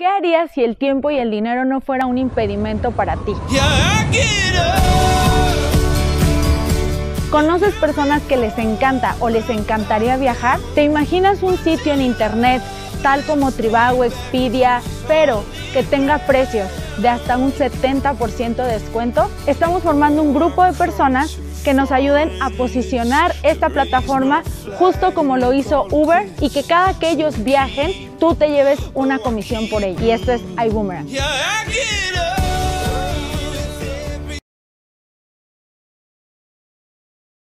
¿Qué harías si el tiempo y el dinero no fuera un impedimento para ti? ¿Conoces personas que les encanta o les encantaría viajar? ¿Te imaginas un sitio en internet tal como Trivago, Expedia, pero que tenga precios de hasta un 70% de descuento? Estamos formando un grupo de personas que nos ayuden a posicionar esta plataforma justo como lo hizo Uber y que cada que ellos viajen tú te lleves una comisión por ello. Y esto es iBoomerang.